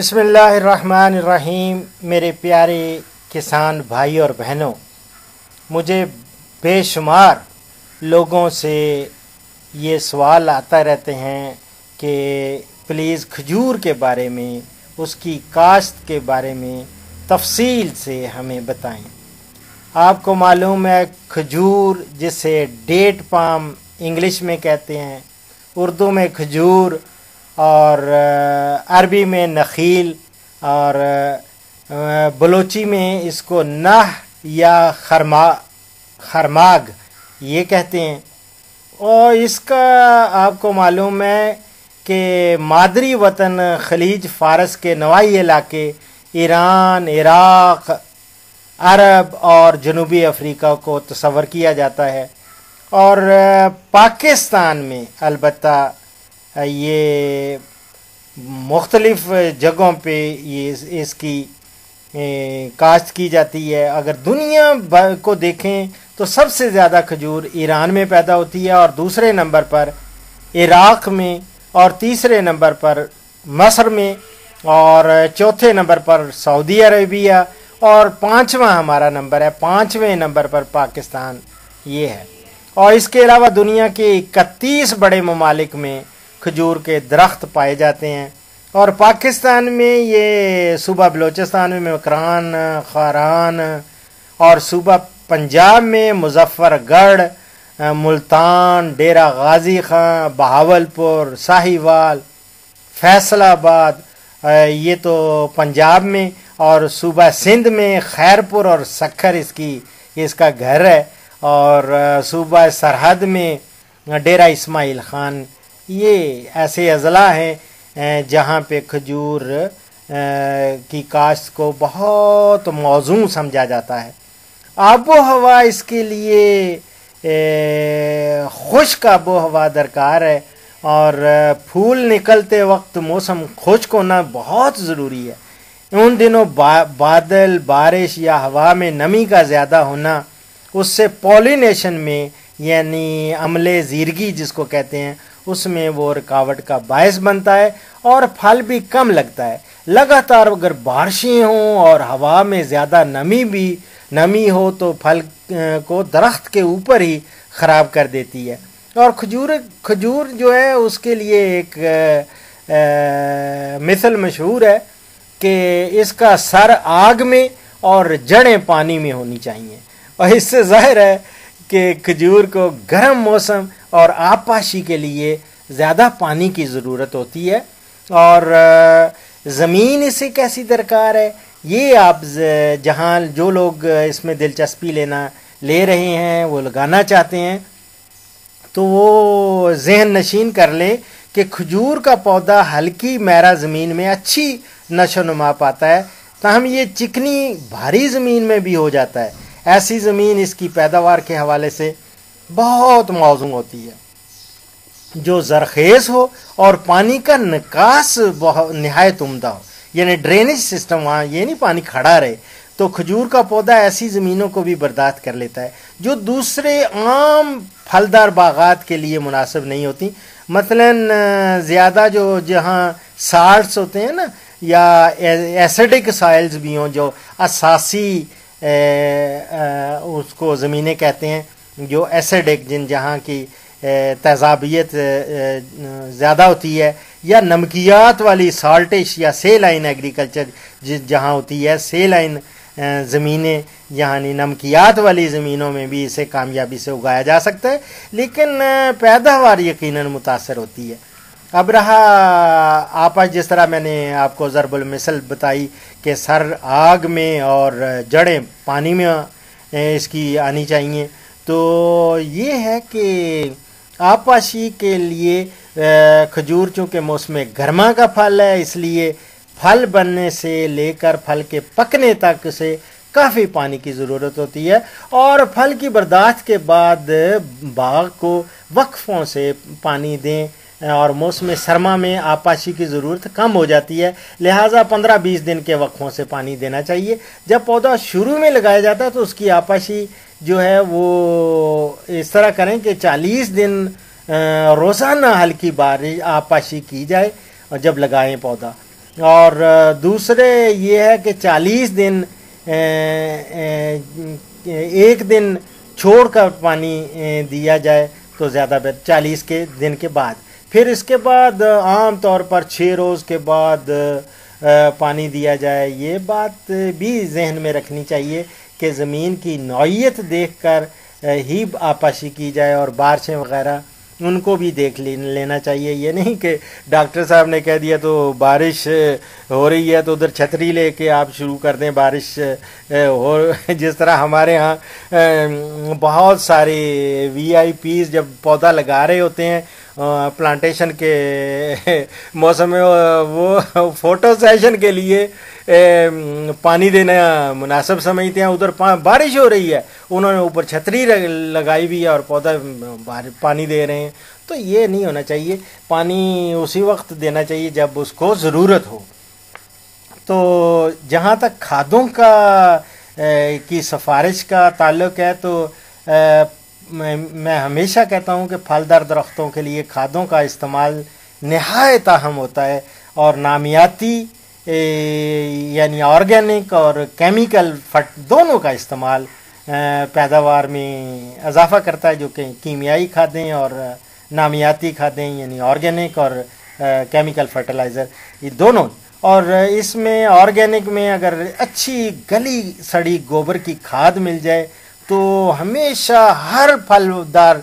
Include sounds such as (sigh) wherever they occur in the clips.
بسم اللہ الرحمن الرحیم، میرے پیارے کسان بھائی اور بہنوں، مجھے بے شمار لوگوں سے یہ سوال آتا رہتے ہیں کہ پلیز کھجور کے بارے میں، اس کی کاشت کے بارے میں تفصیل سے ہمیں بتائیں۔ آپ کو معلوم ہے، کھجور جسے ڈیٹ پام انگلش میں کہتے ہیں، اردو میں کھجور اور عربی میں نخیل اور بلوچی میں اس کو نہ یا خرما، خرماگ یہ کہتے ہیں۔ اور اس کا آپ کو معلوم ہے کہ مادری وطن خلیج فارس کے نوائی علاقے ایران، عراق، عرب اور جنوبی افریقہ کو تصور کیا جاتا ہے۔ اور پاکستان میں البتہ یہ مختلف جگہوں پہ یہ اس کی کاشت کی جاتی ہے۔ اگر دنیا کو دیکھیں تو سب سے زیادہ کھجور ایران میں پیدا ہوتی ہے اور دوسرے نمبر پر عراق میں اور تیسرے نمبر پر مصر میں اور چوتھے نمبر پر سعودی عربیہ اور پانچواں ہمارا نمبر ہے، پانچویں نمبر پر پاکستان یہ ہے۔ اور اس کے علاوہ دنیا کے اکتیس بڑے ممالک میں کھجور کے درخت پائے جاتے ہیں۔ اور پاکستان میں یہ صوبہ بلوچستان میں مکران، خاران اور صوبہ پنجاب میں مظفر گڑھ ملتان، ڈیرہ غازی خان بہاول پور ساہیوال، فیصل آباد یہ تو پنجاب میں اور صوبہ سندھ میں خیرپور اور سکھر اس کی، اس کا گھر ہے۔ اور صوبہ سرحد میں ڈیرہ اسماعیل خان یہ ایسے اضلاع ہیں جہاں پہ کھجور کی کاشت کو بہت موزوں سمجھا جاتا ہے۔ آب و ہوا اس کے لیے خشک آب و ہوا درکار ہے اور پھول نکلتے وقت موسم خشک ہونا بہت ضروری ہے۔ ان دنوں بادل، بارش یا ہوا میں نمی کا زیادہ ہونا، اس سے پولینیشن میں یعنی عملے زیرگی جس کو کہتے ہیں اس میں وہ رکاوٹ کا باعث بنتا ہے اور پھل بھی کم لگتا ہے۔ لگاتار اگر بارشیں ہوں اور ہوا میں زیادہ نمی بھی نمی ہو تو پھل کو درخت کے اوپر ہی خراب کر دیتی ہے۔ اور کھجور کھجور جو ہے اس کے لیے ایک مثل مشہور ہے کہ اس کا سر آگ میں اور جڑیں پانی میں ہونی چاہیے۔ اور اس سے ظاہر ہے کہ کھجور کو گرم موسم اور آبپاشی کے لیے زیادہ پانی کی ضرورت ہوتی ہے اور زمین اسے کیسی درکار ہے؟ یہ آپ جہاں جو لوگ اس میں دلچسپی لینا، لے رہے ہیں، وہ لگانا چاہتے ہیں، تو وہ ذہن نشین کر لیں کہ کھجور کا پودا ہلکی میرا زمین میں اچھی نشو نما پاتا ہے، تاہم یہ چکنی بھاری زمین میں بھی ہو جاتا ہے۔ ایسی زمین اس کی پیداوار کے حوالے سے بہت موزوں ہوتی ہے۔ جو زرخیز ہو اور پانی کا نکاس بہت نہایت عمدہ ہو یعنی ڈرینیج سسٹم وہاں یہ نہیں پانی کھڑا رہے، تو کھجور کا پودا ایسی زمینوں کو بھی برداشت کر لیتا ہے، جو دوسرے عام پھلدار باغات کے لیے مناسب نہیں ہوتی۔ مثلا، زیادہ جو جہاں سالٹس ہوتے ہیں نا، یا ایسیڈک سائلز بھی ہوں، جو اساسی اس کو زمینیں کہتے ہیں۔ جو ایسیڈک جن جہاں کی تیزابیت زیادہ ہوتی ہے، یا نمکیات والی سالٹش یا سی لائن ایگریکلچر جہاں ہوتی ہے سی لائن زمینیں یعنی نمکیات والی زمینوں میں بھی اسے کامیابی سے اگایا جا سکتا ہے، لیکن پیداوار یقیناً متاثر ہوتی ہے۔ اب رہا آپا جس طرح میں نے آپ کو ضرب المثل بتائی کہ سر آگ میں اور جڑیں پانی میں اس کی آنی چاہیے تو یہ ہے کہ آپاشی کے لیے کھجور چونکہ موسم گرما کا پھل ہے، اس لیے پھل بننے سے لے کر پھل کے پکنے تک سے کافی پانی کی ضرورت ہوتی ہے۔ اور پھل کی برداشت کے بعد باغ کو وقفوں سے پانی دیں اور موسم سرما میں آپاشی کی ضرورت کم ہو جاتی ہے۔ لہٰذا پندرہ بیس دن کے وقفوں سے پانی دینا چاہیے۔ جب پودا شروع میں لگایا جاتا ہے تو اس کی آپاشی جو ہے وہ اس طرح کریں کہ چالیس دن روزانہ ہلکی بارش آپاشی کی جائے اور جب لگائیں پودا۔ اور دوسرے یہ ہے کہ چالیس دن ایک دن چھوڑ کر پانی دیا جائے تو زیادہ بہتر، چالیس کے دن کے بعد۔ پھر اس کے بعد عام طور پر چھ روز کے بعد پانی دیا جائے۔ یہ بات بھی ذہن میں رکھنی چاہیے کہ زمین کی نوعیت دیکھ کر ہی آپاشی کی جائے اور بارشیں وغیرہ، ان کو بھی دیکھ لینا چاہیے۔ یہ نہیں کہ ڈاکٹر صاحب نے کہہ دیا تو بارش ہو رہی ہے تو ادھر چھتری لے کے آپ شروع کر دیں، بارش ہو (laughs) جس طرح ہمارے ہاں بہت سارے وی آئی پیز جب پودا لگا رہے ہوتے ہیں پلانٹیشن کے (laughs) موسم میں وہ (laughs) فوٹو سیشن کے لیے پانی دینا مناسب سمجھتے ہیں، ادھر بارش ہو رہی ہے۔ انہوں نے اوپر چھتری لگائی ہوئی ہے اور پودا پانی دے رہے ہیں۔ تو یہ نہیں ہونا چاہیے۔ پانی اسی وقت دینا چاہیے جب اس کو ضرورت ہو۔ تو جہاں تک کھادوں کا کی سفارش کا تعلق ہے، تو میں ہمیشہ کہتا ہوں کہ پھلدار درختوں کے لیے کھادوں کا استعمال نہایت اہم ہوتا ہے اور نامیاتی یعنی آرگینک اور کیمیکل فٹ دونوں کا استعمال پیداوار میں اضافہ کرتا ہے، جو کہ کیمیائی کھادیں اور نامیاتی کھادیں یعنی آرگینک اور کیمیکل فرٹیلائزر یہ دونوں۔ اور اس میں آرگینک میں اگر اچھی گلی سڑی گوبر کی کھاد مل جائے، تو ہمیشہ ہر پھلدار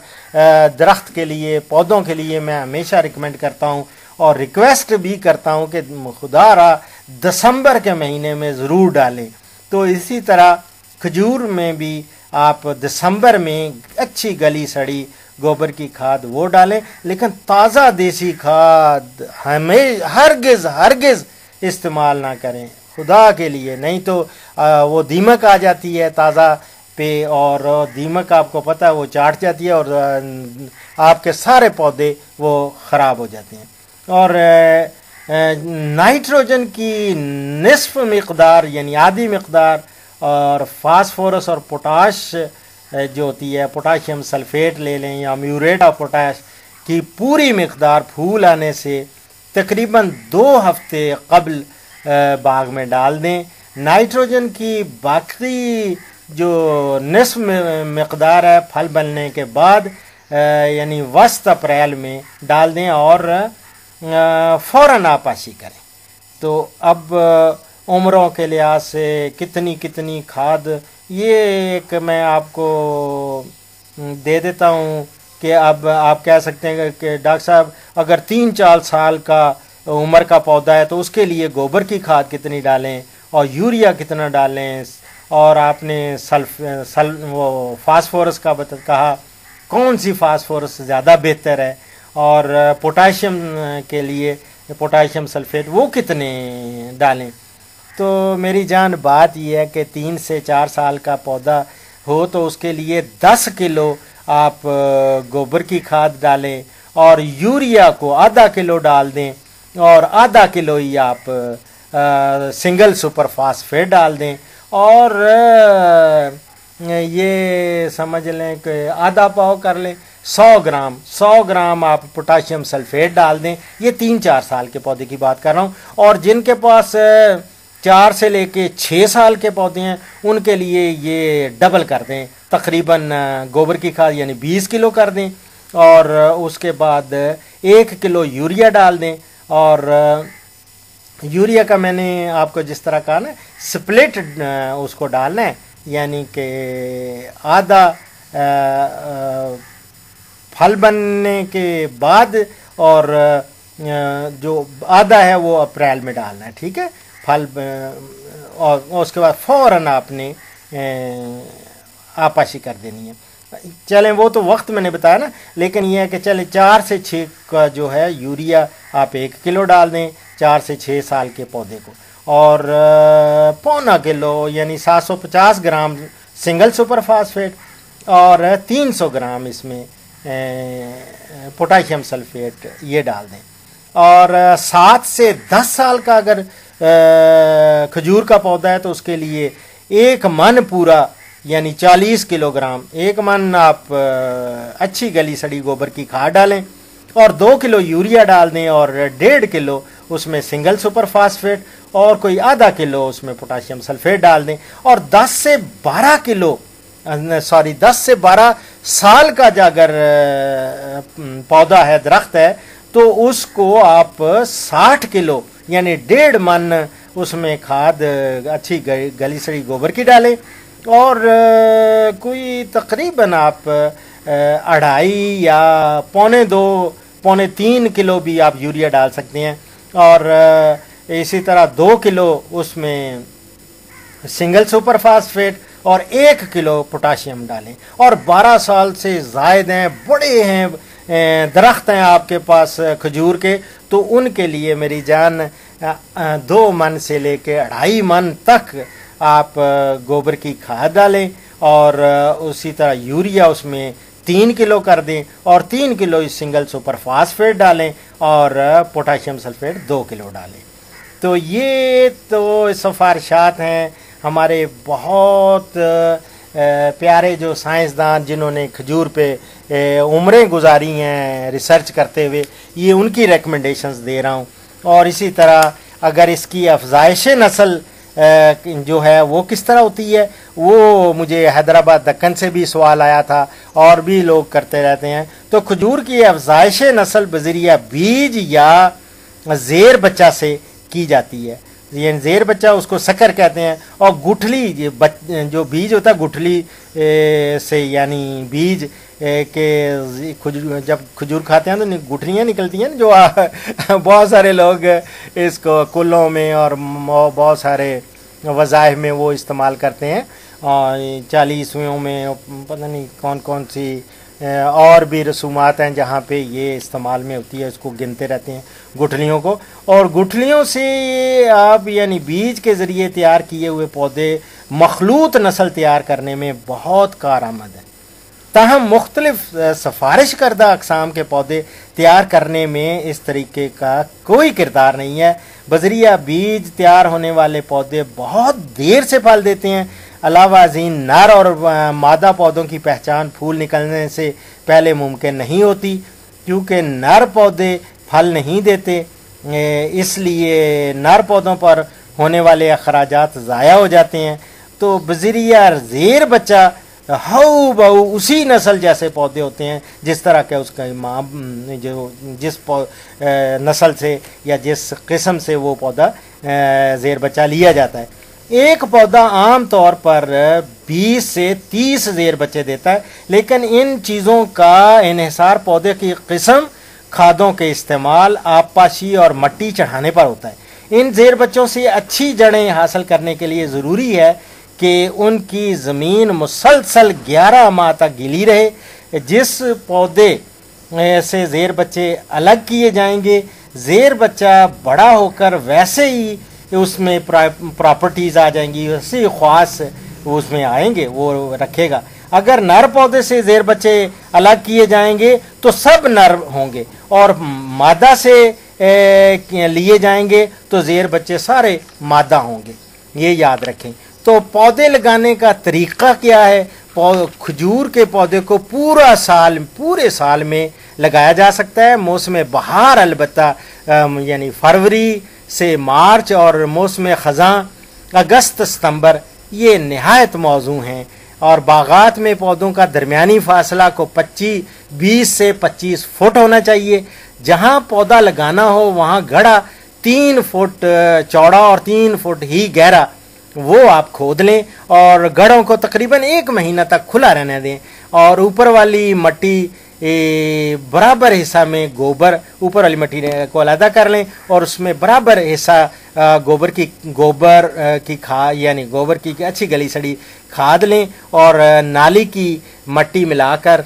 درخت کے لیے، پودوں کے لیے میں ہمیشہ ریکمینڈ کرتا ہوں۔ اور ریکویسٹ بھی کرتا ہوں کہ خدا را دسمبر کے مہینے میں ضرور ڈالیں۔ تو اسی طرح کھجور میں بھی آپ دسمبر میں اچھی گلی سڑی گوبر کی کھاد وہ ڈالیں۔ لیکن تازہ دیسی کھاد ہمیں ہرگز ہرگز استعمال نہ کریں۔ خدا کے لیے نہیں تو وہ دیمک آ جاتی ہے تازہ پہ اور دیمک آپ کو پتہ ہے وہ چاٹ جاتی ہے اور آپ کے سارے پودے وہ خراب ہو جاتے ہیں۔ اور نائٹروجن کی نصف مقدار یعنی آدھی مقدار اور فاسفورس اور پوٹاش جو ہوتی ہے، پوٹاشیم سلفیٹ لے لیں یا میوریٹ آف پوٹاش، کی پوری مقدار پھول آنے سے تقریباً دو ہفتے قبل باغ میں ڈال دیں۔ نائٹروجن کی باقی جو نصف مقدار ہے، پھل بننے کے بعد یعنی وسط اپریل میں ڈال دیں اور فوراً آپاشی کریں۔ تو اب عمروں کے لحاظ سے کتنی کتنی کھاد، یہ ایک میں آپ کو دے دیتا ہوں کہ اب آپ کہہ سکتے ہیں کہ ڈاکٹر صاحب، اگر تین چار سال کا عمر کا پودا ہے تو اس کے لیے گوبر کی کھاد کتنی ڈالیں اور یوریا کتنا ڈالیں؟ اور آپ نے سلف، سل، وہ فاسفورس کا کہا، کون سی فاسفورس زیادہ بہتر ہے؟ اور پوٹاشیم کے لیے پوٹاشیم سلفیٹ وہ کتنے ڈالیں؟ تو میری جان، بات یہ ہے کہ تین سے چار سال کا پودا ہو تو اس کے لیے دس کلو آپ گوبر کی کھاد ڈالیں اور یوریا کو آدھا کلو ڈال دیں اور آدھا کلو ہی آپ سنگل سپر فاسفیٹ ڈال دیں اور یہ سمجھ لیں کہ آدھا پاؤ کر لیں۔ سو گرام سو گرام آپ پوٹاشیم سلفیٹ ڈال دیں۔ یہ تین چار سال کے پودے کی بات کر رہا ہوں۔ اور جن کے پاس چار سے لے کے چھ سال کے پودے ہیں، ان کے لیے یہ ڈبل کر دیں۔ تقریباً گوبر کی کھاد یعنی بیس کلو کر دیں۔ اور اس کے بعد ایک کلو یوریا ڈال دیں۔ اور یوریا کا میں نے آپ کو جس طرح کہا نا، سپلٹ اس کو ڈالنا ہے۔ یعنی کہ آدھا پھل بننے کے بعد اور جو آدھا ہے وہ اپریل میں ڈالنا ہے، ٹھیک ہے؟ پھل اور اس کے بعد فوراً آپ نے آپاشی کر دینی ہے۔ چلیں، وہ تو وقت میں نے بتایا نا، لیکن یہ ہے کہ چلیں، چار سے چھ کا جو ہے یوریا آپ ایک کلو ڈال دیں، چار سے چھ سال کے پودے کو۔ اور پونا کلو یعنی سات سو پچاس گرام سنگل سپر فاسفیٹ اور تین سو گرام اس میں پوٹاشیم سلفیٹ یہ ڈال دیں۔ اور سات سے دس سال کا اگر کھجور کا پودا ہے تو اس کے لیے ایک من پورا یعنی چالیس کلو گرام، ایک من آپ اچھی گلی سڑی گوبر کی کھاد ڈالیں۔ اور دو کلو یوریا ڈال دیں اور ڈیڑھ کلو اس میں سنگل سپر فاسفیٹ اور کوئی آدھا کلو اس میں پوٹاشیم سلفیٹ ڈال دیں۔ اور دس سے بارہ کلو سوری، دس سے بارہ سال کا جو اگر پودا ہے، درخت ہے، تو اس کو آپ ساٹھ کلو یعنی ڈیڑھ من اس میں کھاد اچھی گلی سڑی گوبر کی ڈالیں۔ اور کوئی تقریباً آپ اڑھائی یا پونے دو، پونے تین کلو بھی آپ یوریا ڈال سکتے ہیں۔ اور اسی طرح دو کلو اس میں سنگل سپر فاسفیٹ اور ایک کلو پوٹاشیم ڈالیں۔ اور بارہ سال سے زائد ہیں، بڑے ہیں درخت ہیں آپ کے پاس کھجور کے۔ تو ان کے لیے میری جان دو من سے لے کے اڑھائی من تک آپ گوبر کی کھاد ڈالیں۔ اور اسی طرح یوریا اس میں تین کلو کر دیں۔ اور تین کلو سنگل سپر فاسفیٹ ڈالیں۔ اور پوٹاشیم سلفیٹ دو کلو ڈالیں۔ تو یہ تو سفارشات ہیں۔ ہمارے بہت پیارے جو سائنسدان جنہوں نے کھجور پہ عمریں گزاری ہیں ریسرچ کرتے ہوئے، یہ ان کی ریکمنڈیشنز دے رہا ہوں۔ اور اسی طرح اگر اس کی افزائش نسل جو ہے وہ کس طرح ہوتی ہے، وہ مجھے حیدرآباد دکن سے بھی سوال آیا تھا اور بھی لوگ کرتے رہتے ہیں۔ تو کھجور کی افزائش نسل، بذریعہ بیج یا زیر بچہ سے کی جاتی ہے۔ یعنی زیر بچہ اس کو سکر کہتے ہیں اور گٹھلی جو بیج ہوتا ہے، گٹھلی سے یعنی بیج کہ جب کھجور کھاتے ہیں تو گٹھلیاں نکلتی ہیں جو (laughs) بہت سارے لوگ اس کو کلوں میں اور بہت سارے وظائف میں وہ استعمال کرتے ہیں اور چالیسویں میں، پتہ نہیں کون کون سی اور بھی رسومات ہیں جہاں پہ یہ استعمال میں ہوتی ہے، اس کو گنتے رہتے ہیں گٹھلیوں کو۔ اور گٹھلیوں سے آپ یعنی بیج کے ذریعے تیار کیے ہوئے پودے مخلوط نسل تیار کرنے میں بہت کارآمد ہیں۔ تاہم مختلف سفارش کردہ اقسام کے پودے تیار کرنے میں اس طریقے کا کوئی کردار نہیں ہے۔ بذریعہ بیج تیار ہونے والے پودے بہت دیر سے پھل دیتے ہیں۔ علاوہ ازین نر اور مادہ پودوں کی پہچان پھول نکلنے سے پہلے ممکن نہیں ہوتی، کیونکہ نر پودے پھل نہیں دیتے اس لیے نر پودوں پر ہونے والے اخراجات ضائع ہو جاتے ہیں۔ تو بذریعہ زیر بچہ ہو بہو اسی نسل جیسے پودے ہوتے ہیں، جس طرح کہ اس کا ماں جو جس نسل سے یا جس قسم سے وہ پودا زیر بچہ لیا جاتا ہے۔ ایک پودا عام طور پر بیس سے تیس زیر بچے دیتا ہے، لیکن ان چیزوں کا انحصار پودے کی قسم کھادوں کے استعمال آب پاشی اور مٹی چڑھانے پر ہوتا ہے۔ ان زیر بچوں سے اچھی جڑیں حاصل کرنے کے لیے ضروری ہے کہ ان کی زمین مسلسل گیارہ ماہ تک گلی رہے، جس پودے سے زیر بچے الگ کیے جائیں گے۔ زیر بچہ بڑا ہو کر ویسے ہی اس میں پراپرٹیز آ جائیں گی ویسے ہی خواص اس میں آئیں گے، وہ رکھے گا۔ اگر نر پودے سے زیر بچے الگ کیے جائیں گے تو سب نر ہوں گے، اور مادہ سے لیے جائیں گے تو زیر بچے سارے مادہ ہوں گے۔ یہ یاد رکھیں۔ تو پودے لگانے کا طریقہ کیا ہے؟ کھجور کے پودے کو پورا سال، پورے سال میں لگایا جا سکتا ہے۔ موسم بہار البتہ یعنی فروری سے مارچ اور موسم خزاں، اگست، ستمبر، یہ نہایت موضوع ہیں اور باغات میں پودوں کا درمیانی فاصلہ کو پچیس بیس سے پچیس فٹ ہونا چاہیے۔ جہاں پودا لگانا ہو، وہاں گھڑا تین فٹ چوڑا اور تین فٹ ہی گہرا۔ وہ آپ کھود لیں اور گڑھوں کو تقریباً ایک مہینہ تک کھلا رہنے دیں۔ اور اوپر والی مٹی برابر حصہ میں گوبر اوپر والی مٹی کو علیحدہ کر لیں اور اس میں برابر حصہ گوبر کی گوبر کی کھا یعنی گوبر کی اچھی گلی سڑی کھاد لیں اور نالی کی مٹی ملا کر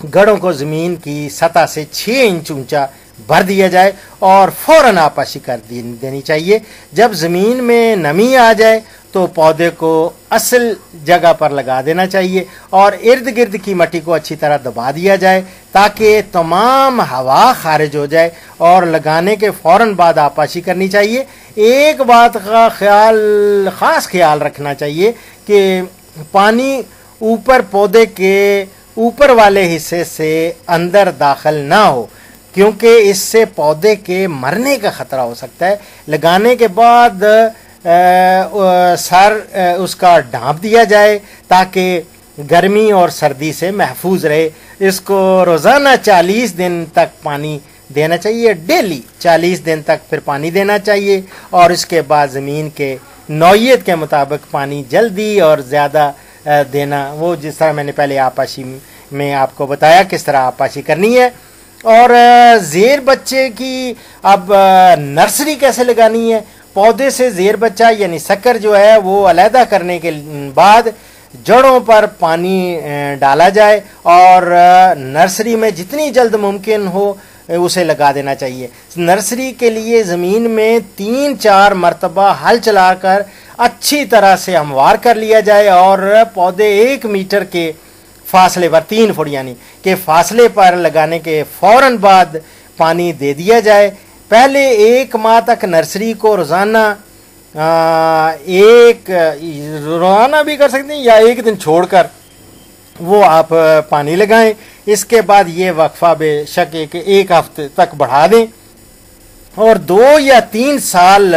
گڑوں کو زمین کی سطح سے چھ انچ اونچا بھر دیا جائے اور فوراً آپاشی کر دینی چاہیے۔ جب زمین میں نمی آ جائے تو پودے کو اصل جگہ پر لگا دینا چاہیے اور ارد گرد کی مٹی کو اچھی طرح دبا دیا جائے تاکہ تمام ہوا خارج ہو جائے اور لگانے کے فوراً بعد آپاشی کرنی چاہیے۔ ایک بات کا خیال، خاص خیال رکھنا چاہیے کہ پانی اوپر پودے کے اوپر والے حصے سے اندر داخل نہ ہو۔ کیونکہ اس سے پودے کے مرنے کا خطرہ ہو سکتا ہے۔ لگانے کے بعد سر اس کا ڈھانپ دیا جائے تاکہ گرمی اور سردی سے محفوظ رہے۔ اس کو روزانہ چالیس دن تک پانی دینا چاہیے۔ ڈیلی چالیس دن تک پھر پانی دینا چاہیے۔ اور اس کے بعد زمین کے نوعیت کے مطابق پانی جلدی اور زیادہ دینا۔ وہ جس طرح میں نے پہلے آپاشی میں آپ کو بتایا، کس طرح آپاشی کرنی ہے۔ اور زیر بچے کی اب نرسری کیسے لگانی ہے؟ پودے سے زیر بچہ یعنی سکر جو ہے وہ علیحدہ کرنے کے بعد جڑوں پر پانی ڈالا جائے اور نرسری میں جتنی جلد ممکن ہو اسے لگا دینا چاہیے۔ نرسری کے لیے زمین میں تین چار مرتبہ ہل چلا کر اچھی طرح سے ہموار کر لیا جائے اور پودے ایک میٹر کے فاصلے پر تین فٹ یعنی کہ فاصلے پر لگانے کے فوراً بعد پانی دے دیا جائے۔ پہلے ایک ماہ تک نرسری کو روزانہ ایک، روزانہ بھی کر سکتے ہیں یا ایک دن چھوڑ کر وہ آپ پانی لگائیں۔ اس کے بعد یہ وقفہ بے شک ایک ہفتے تک بڑھا دیں۔ اور دو یا تین سال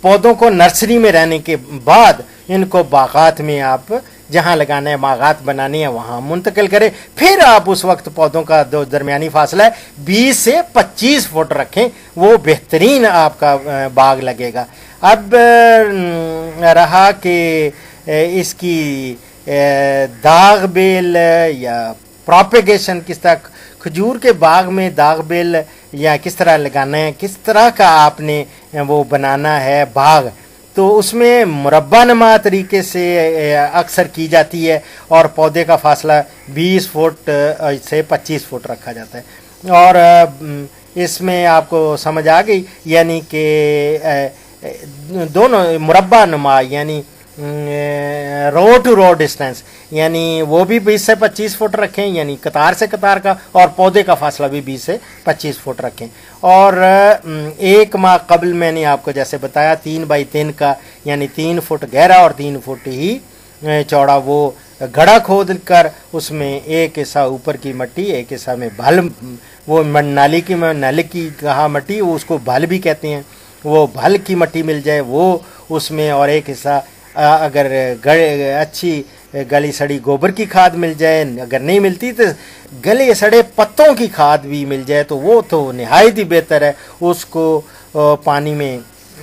پودوں کو نرسری میں رہنے کے بعد ان کو باغات میں آپ جہاں لگانا ہے باغات بنانی ہے وہاں منتقل کرے پھر آپ اس وقت پودوں کا دو درمیانی فاصلہ ہے۔ بیس سے پچیس فٹ رکھیں، وہ بہترین آپ کا باغ لگے گا۔ اب رہا کہ اس کی داغ بیل یا پروپیگیشن کس طرح، کھجور کے باغ میں داغ بیل یا کس طرح لگانا ہے، کس طرح کا آپ نے وہ بنانا ہے باغ۔ تو اس میں مربع نما طریقے سے اکثر کی جاتی ہے اور پودے کا فاصلہ بیس فٹ سے پچیس فٹ رکھا جاتا ہے۔ اور اس میں آپ کو سمجھ آ گئی یعنی کہ دونوں مربع نما یعنی روڈ ٹو روڈ ڈسٹینس یعنی وہ بھی بیس سے پچیس فٹ رکھیں یعنی قطار سے قطار کا اور پودے کا فاصلہ بھی بیس سے پچیس فٹ رکھیں۔ اور ایک ماہ قبل میں نے آپ کو جیسے بتایا، تین بائی تین کا یعنی تین فٹ گہرا اور تین فٹ ہی چوڑا وہ گڑا کھود کر اس میں ایک حصہ اوپر کی مٹی، ایک حصہ میں بھل، وہ نالی کی نالی کی کہا مٹی، وہ اس کو بھل بھی کہتے ہیں۔ وہ بھل کی مٹی مل جائے، وہ اس میں اور ایک حصہ اگر اچھی گلی سڑی گوبر کی کھاد مل جائے، اگر نہیں ملتی تو گلے سڑے پتوں کی کھاد بھی مل جائے، تو وہ تو نہایت ہی بہتر ہے۔ اس کو پانی میں،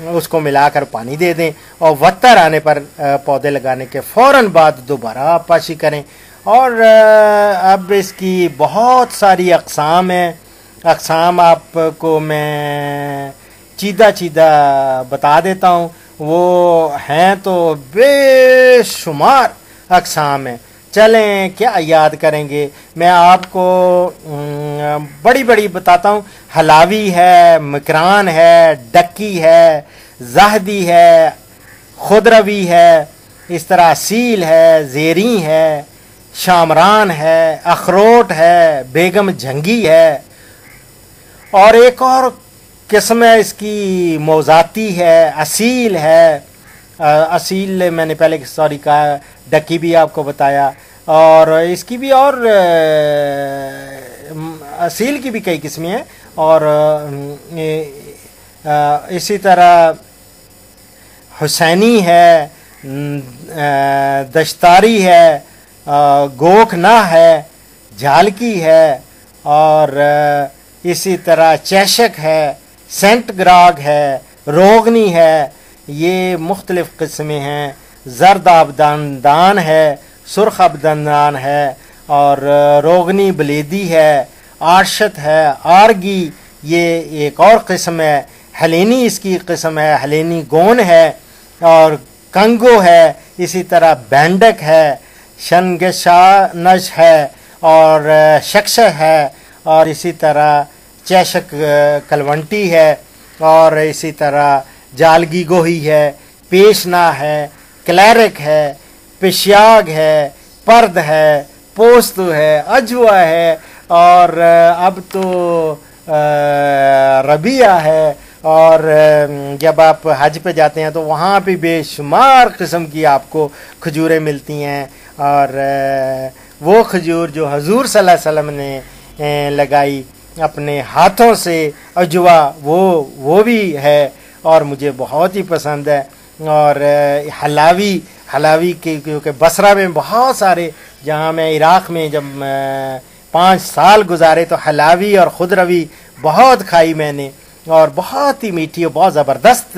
اس کو ملا کر پانی دے دیں اور وتر آنے پر پودے لگانے کے فوراً بعد دوبارہ آپ پاشی کریں۔ اور اب اس کی بہت ساری اقسام ہیں۔ اقسام آپ کو میں چیدہ چیدہ بتا دیتا ہوں۔ وہ ہیں تو بے شمار اقسام ہیں۔ چلیں، کیا یاد کریں گے؟ میں آپ کو بڑی بڑی بتاتا ہوں۔ حلاوی ہے، مکران ہے، ڈکی ہے، زہدی ہے خدروی ہے، اس طرح سیل ہے زیری ہے، شامران ہے، اخروٹ ہے، بیگم جھنگی ہے۔ اور ایک اور قسم ہے، اس کی موزاتی ہے، اصیل ہے۔ اصیل میں نے پہلے سوری، کہا، ڈکی بھی آپ کو بتایا۔ اور اس کی بھی اور اصیل کی بھی کئی قسمیں ہیں۔ اور اسی طرح حسینی ہے دشتاری ہے گوکھنا ہے، جھالکی ہے۔ اور اسی طرح چیشک ہے۔ سینٹ گراگ ہے روغنی ہے، یہ مختلف قسمیں ہیں۔ زرد آبدان دان ہے، سرخ آبدان ہے اور روغنی بلیدی ہے، آرشت ہے، آرگی، یہ ایک اور قسم ہے۔ ہلینی اس کی قسم ہے، ہلینی گون ہے اور کنگو ہے، اسی طرح بینڈک ہے، شنگشانش ہے اور شکش ہے اور اسی طرح چیشک کلونٹی ہے اور اسی طرح جالگی گوہی ہے، پیشنا ہے، کلیرک ہے، پشیاگ ہے، پرد ہے، پوست ہے، اجوا ہے اور اب تو ربیہ ہے اور جب آپ حج پہ جاتے ہیں تو وہاں پہ بے شمار قسم کی آپ کو کھجوریں ملتی ہیں اور وہ کھجور جو حضور صلی اللہ علیہ وسلم نے لگائی۔ اپنے ہاتھوں سے اجوا وہ وہ بھی ہے اور مجھے بہت ہی پسند ہے اور حلاوی حلاوی کی کیونکہ بصرہ میں بہت سارے، جہاں میں عراق میں جب پانچ سال گزارے تو حلاوی اور خود روی بہت کھائی میں نے اور بہت ہی میٹھی اور بہت زبردست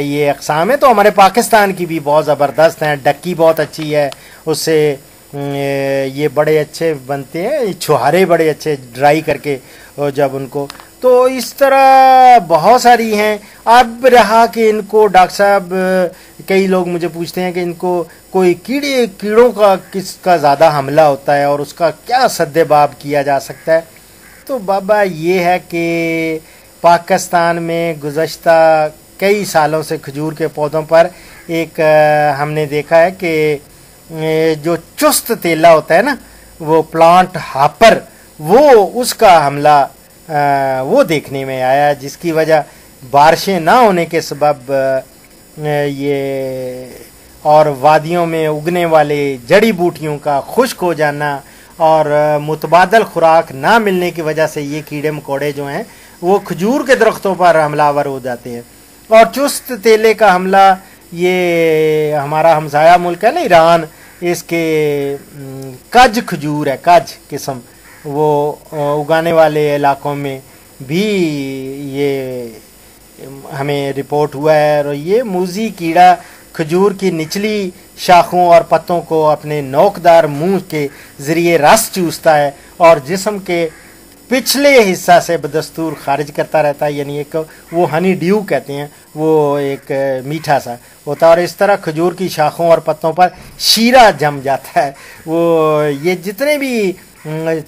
یہ اقسام ہے تو ہمارے پاکستان کی بھی بہت زبردست ہیں، ڈکی بہت اچھی ہے، اس سے یہ بڑے اچھے بنتے ہیں چھہارے بڑے اچھے ڈرائی کر کے جب ان کو، تو اس طرح بہت ساری ہیں۔ اب رہا کہ ان کو ڈاکٹر صاحب، کئی لوگ مجھے پوچھتے ہیں کہ ان کو کوئی کیڑے، کیڑوں کا کس کا زیادہ حملہ ہوتا ہے اور اس کا کیا سد باب کیا جا سکتا ہے۔ تو بابا، یہ ہے کہ پاکستان میں گزشتہ کئی سالوں سے کھجور کے پودوں پر ایک، ہم نے دیکھا ہے کہ جو چست تیلا ہوتا ہے نا، وہ پلانٹ ہاپر، وہ اس کا حملہ وہ دیکھنے میں آیا، جس کی وجہ بارشیں نہ ہونے کے سبب یہ اور وادیوں میں اگنے والے جڑی بوٹیوں کا خشک ہو جانا اور متبادل خوراک نہ ملنے کی وجہ سے یہ کیڑے مکوڑے جو ہیں، وہ کھجور کے درختوں پر حملہ ور ہو جاتے ہیں۔ اور چست تیلے کا حملہ یہ ہمارا ہمسایہ ملک ہے نا ایران، اس کے کج کھجور ہے، کج قسم۔ وہ اگانے والے علاقوں میں بھی یہ ہمیں رپورٹ ہوا ہے۔ اور یہ موزی کیڑا کھجور کی نچلی شاخوں اور پتوں کو اپنے نوکدار منہ کے ذریعے رس چوستا ہے اور جسم کے پچھلے حصہ سے بدستور خارج کرتا رہتا ہے۔ یعنی ایک وہ ہنی ڈیو کہتے ہیں۔ وہ ایک میٹھا سا۔ ہوتا ہے اور اس طرح کھجور کی شاخوں اور پتوں پر شیرہ جم جاتا ہے۔ وہ، یہ جتنے بھی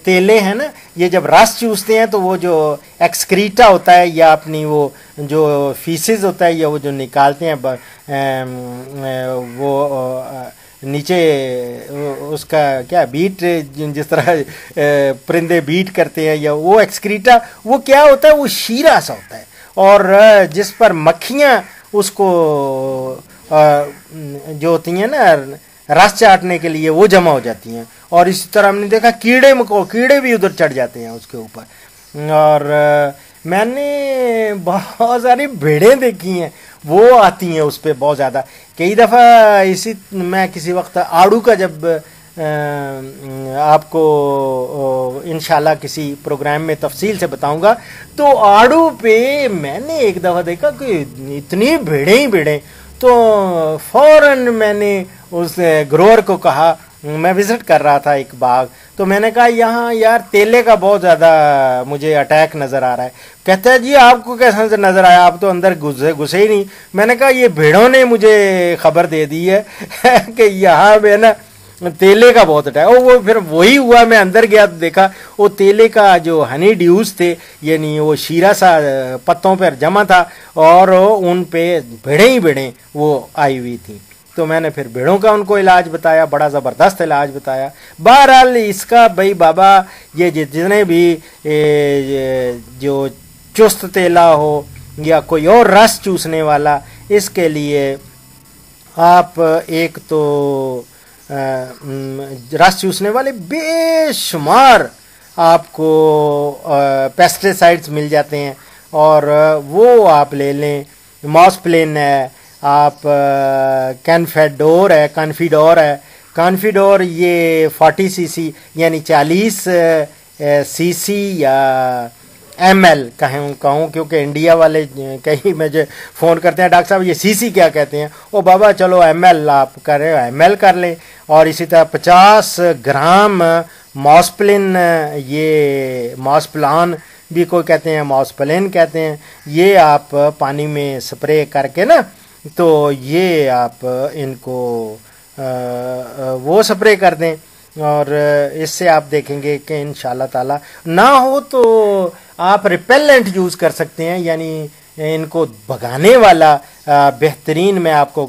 تیلے ہیں نا، یہ جب رس چوستے ہیں تو وہ جو ایکسکریٹا ہوتا ہے یا اپنی وہ جو فیسز ہوتا ہے یا وہ جو نکالتے ہیں وہ نیچے، اس کا کیا بیٹ، جس طرح پرندے بیٹ کرتے ہیں یا وہ ایکسکریٹا، وہ کیا ہوتا ہے؟ وہ شیرہ سا ہوتا ہے۔ اور جس پر مکھیاں اس کو جو ہوتی ہیں نا، رس چاٹنے کے لیے وہ جمع ہو جاتی ہیں۔ اور اسی طرح ہم نے دیکھا کیڑے مکو کیڑے بھی ادھر چڑھ جاتے ہیں اس کے اوپر۔ اور میں نے بہت ساری بھیڑیں دیکھی ہیں، وہ آتی ہیں اس پہ بہت زیادہ۔ کئی دفعہ اسی، میں کسی وقت آڑو کا جب آپ کو انشاءاللہ کسی پروگرام میں تفصیل سے بتاؤں گا۔ تو آڑو پہ میں نے ایک دفعہ دیکھا کہ اتنی بھیڑیں ہی بھیڑیں۔ تو فوراً میں نے اس گروور کو کہا، میں وزٹ کر رہا تھا ایک باغ۔ تو میں نے کہا، یہاں یار تیلے کا بہت زیادہ مجھے اٹیک نظر آ رہا ہے۔ کہتا ہے جی آپ کو کیسا نظر آیا؟ آپ تو اندر گھسے گھسے ہی نہیں۔ میں نے کہا، یہ بھیڑوں نے مجھے خبر دے دی ہے (laughs) کہ یہاں پہ نا تیلے کا بہت اٹیک وہ پھر وہی ہوا، میں اندر گیا تو دیکھا، وہ تیلے کا جو ہنی ڈیوز تھے یعنی وہ شیرہ سا پتوں پر جمع تھا، اور ان پہ بھیڑیں ہی بھیڑیں وہ آئی ہوئی تھیں۔ تو میں نے پھر بھیڑوں کا ان کو علاج بتایا، بڑا زبردست علاج بتایا۔ بہرحال اس کا بھائی بابا، یہ جتنے بھی جو چست تیلا ہو یا کوئی اور رس چوسنے والا، اس کے لیے آپ ایک تو رس چوسنے والے بے شمار آپ کو پیسٹیسائڈس مل جاتے ہیں اور وہ آپ لے لیں ماس پلین ہے، آپ کینفیڈور ہے کانفیڈور ہے کانفیڈور یہ فورٹی سی سی یعنی چالیس سی سی یا ایم ایل کہیں کہوں، کیونکہ انڈیا والے، کہیں مجھے فون کرتے ہیں، ڈاکٹر صاحب، یہ سی سی کیا کہتے ہیں؟ او بابا، چلو ایم ایل آپ کریں ایم ایل کر لیں۔ اور اسی طرح پچاس گرام ماسپلن، یہ ماسپلان بھی کوئی کہتے ہیں، ماسپلین کہتے ہیں۔ یہ آپ پانی میں سپرے کر کے نا، تو یہ آپ ان کو وہ سپرے کر دیں۔ اور اس سے آپ دیکھیں گے کہ ان شاء اللہ تعالیٰ نہ ہو تو آپ ریپیلنٹ یوز کر سکتے ہیں یعنی ان کو بگانے والا بہترین میں آپ کو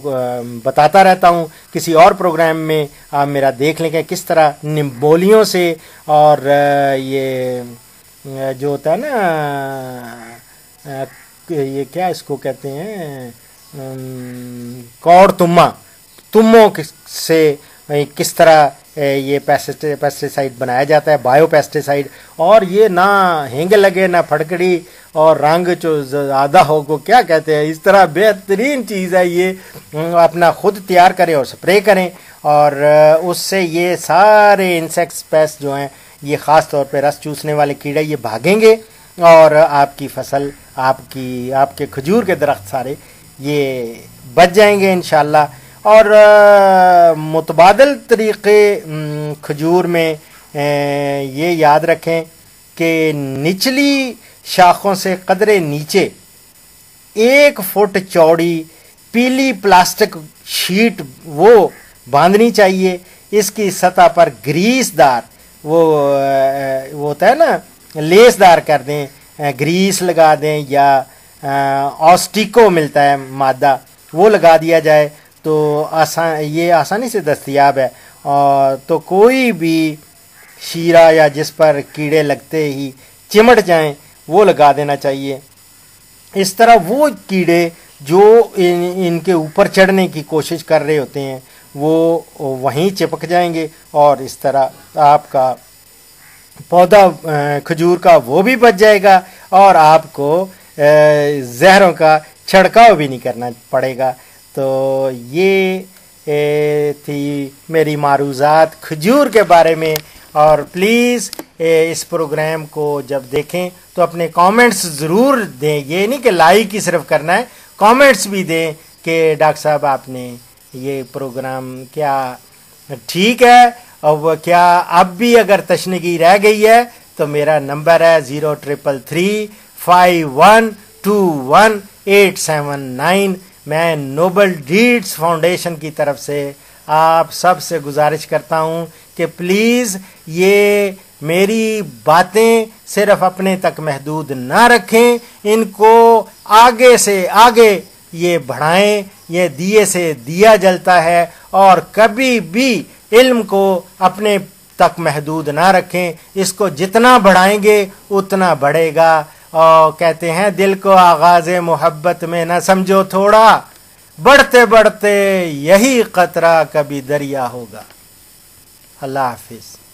بتاتا رہتا ہوں۔ کسی اور پروگرام میں آپ میرا دیکھ لیں کہ کس طرح نمبولیوں سے اور یہ جو ہوتا ہے نا یہ کیا اس کو کہتے ہیں کوڑ تما تموں سے، کس طرح یہ پیسٹیسائڈ بنایا جاتا ہے بایو پیسٹیسائڈ اور یہ نہ ہینگ لگے، نہ پھڑکڑی اور رنگ جو زیادہ ہو، کو کیا کہتے ہیں، اس طرح بہترین چیز ہے یہ۔ اپنا خود تیار کریں اور سپرے کریں، اور اس سے یہ سارے انسیکٹس پیسٹ جو ہیں، یہ خاص طور پہ رس چوسنے والے کیڑے، یہ بھاگیں گے۔ اور آپ کی فصل، آپ کی، آپ کے کھجور کے درخت سارے، یہ بچ جائیں گے انشاءاللہ۔ اور متبادل طریقے کھجور میں یہ یاد رکھیں کہ نچلی شاخوں سے قدرے نیچے ایک فٹ چوڑی پیلی پلاسٹک شیٹ وہ باندھنی چاہیے، اس کی سطح پر گریس دار وہ ہوتا ہے نا، لیس دار کر دیں گریس لگا دیں یا آسٹیکو ملتا ہے مادہ، وہ لگا دیا جائے۔ تو آسان یہ آسانی سے دستیاب ہے۔ اور تو کوئی بھی شیرہ یا جس پر کیڑے لگتے ہی چمٹ جائیں، وہ لگا دینا چاہیے۔ اس طرح وہ کیڑے جو ان ان کے اوپر چڑھنے کی کوشش کر رہے ہوتے ہیں، وہ وہیں چپک جائیں گے۔ اور اس طرح آپ کا پودا کھجور کا وہ بھی بچ جائے گا۔ اور آپ کو زہروں کا چھڑکاؤ بھی نہیں کرنا پڑے گا۔ تو یہ تھی میری معروضات کھجور کے بارے میں۔ اور پلیز اس پروگرام کو جب دیکھیں تو اپنے کامنٹس ضرور دیں۔ یہ نہیں کہ لائک ہی صرف کرنا ہے، کامنٹس بھی دیں کہ ڈاکٹر صاحب آپ نے یہ پروگرام کیا ٹھیک ہے۔ اور کیا اب بھی اگر تشنگی رہ گئی ہے تو میرا نمبر ہے zero triple three five one two one eight seven nine میں نوبل ڈیڈس فاؤنڈیشن کی طرف سے آپ سب سے گزارش کرتا ہوں کہ پلیز یہ میری باتیں صرف اپنے تک محدود نہ رکھیں، ان کو آگے سے آگے یہ بڑھائیں، یہ دیے سے دیا جلتا ہے اور کبھی بھی علم کو اپنے تک محدود نہ رکھیں۔ اس کو جتنا بڑھائیں گے، اتنا بڑھے گا۔ کہتے ہیں دل کو آغاز محبت میں نہ سمجھو تھوڑا، بڑھتے بڑھتے یہی قطرہ کبھی دریا ہوگا۔ اللہ حافظ۔